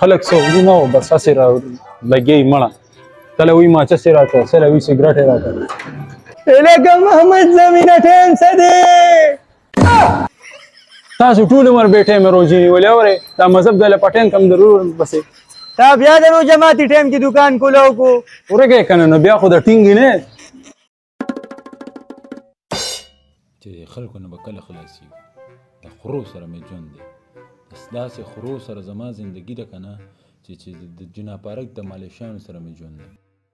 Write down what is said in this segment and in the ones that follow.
خلک څو ورونه او بس هسې را لګي مړه کله وی ما چسې راکړه سره وی سګرټ راکړه الګ محمد زمينه ټیم سدي تاسو ټول عمر به ټیم روزي نیولې اورې دا مذهب د لپټین کم ضرور بسې تا بیا د روزه ماتي ټیم کې دکان کولو کو ورګه کنه نو بیا خو د ټینګ نه چې خلکو نه بکله خلاصي د خرو سره مې ژوند دی داسې خرو سره زما زندگی ده کنه چې چې د جناپارک د مالیشانو سره مې ژوند دی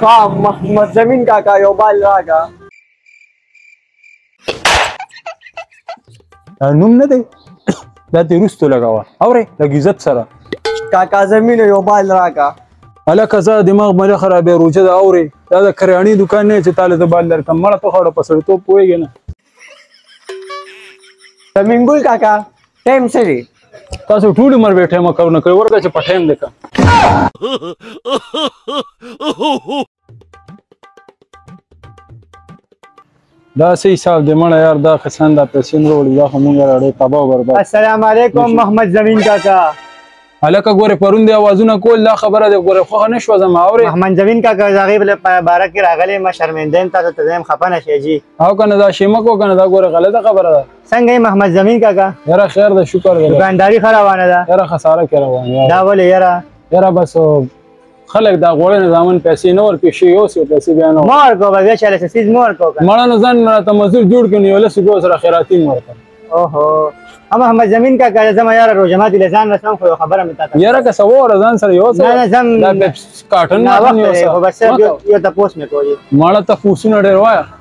کا محمد زمین کا کا یو بال راګه نوم نه دی دا دې روستو لګاوه اوره لګ عزت سره کاکا زمين یو بال راکا الکه زه دماغ مله خرابې روجه دا اوري دا د کریانی دکان نه چې تاله د بال لرکم مړه په خړه پسړ ته پويږي نه تمنګل کاکا ټایم څه دی تاسو ټول عمر به ټایم کار نه کوي ورګه چې پټایم لیکم دا سه حساب دې مړ یار دا خسان دا پیسې نه وړي دا هم موږ راړې تباہ برباد السلام علیکم محمد زمین کاکا هلکه ګوره پرون دی اوازونه کول دا خبره دی ګوره خوښه نه شوه زما اورې محمد زمین کاکا د هغې بله په باره کې راغلی ما شرمنده یم تاسو ته زه یم خفه نه شئ جي او که نه دا شی مه کوه که نه دا ګوره غلطه خبره ده څنګه یې محمد زمین کاکا یاره خیر ده شکر دی دوکانداري ښه روانه ده یاره خساره کې روان دا ولې یاره یاره بس خلک دا غوړې نه ځامن پیسې نه ورکې شي یو څه پیسې بیا نه مور کو به بیا چاله سیز مور کو مړه نه ځان مړه ته مزور جوړ کړي ولا څه به سره خیراتي مور کو اوهو اما محمد زمين کا کړه زما یار روزه ماتي لزان رسم خو خبره متا ته یاره که سو رزان سره یو نه نه زم دا کاټن نه وخت خو بس یو ته پوس مې کوی مړه ته پوسونه ډېر وای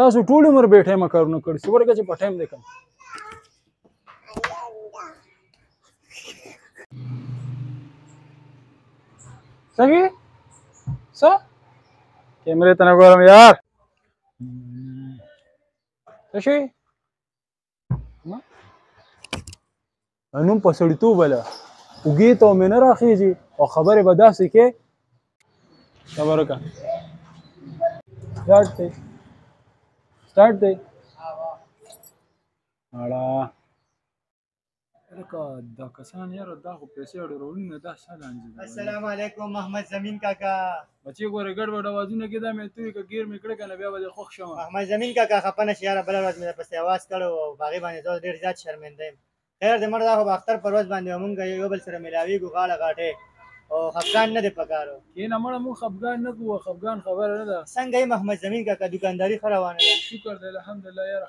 تاسو ټول عمر به ټایم کارونه کړی څو ورګه چې په ټایم دی کوم څنګه څه کیمرې ته نه ګورم یار څه شي نوم په سړیتوب ولا وګې ته مې نه راخېږي او خبرې به داسې کې صبر وکړه سټارټ دی سټارټ دی اړه لکه دا کسان یاره دا خو پیسې اړورونی نه دا څه لانجه ده السلام علیکم محمد زمین کاکا بچې ګوره ګډ وډ اوازونه کې دا مې توی که ګیر مې کړه که نه بیا به دې خوښ شم محمد زمین کاکا خفه نه شي یاره بله ورځ مې درپسې اواز کړی و او په هغې باندې زه ډېر زیات شرمنده یم خیر دی مړه دا خو به اختر پر ورځ باندې مونږ یو بل سره ملاویږو غاړه غاټې او خفګان نه دی پکار کینه مړه مو خفګان نه کوو خفګان خبره نه ده څنګه یې محمد زمین کاکا دکانداري ښه روانه ده شکر دی الحمدلله یاره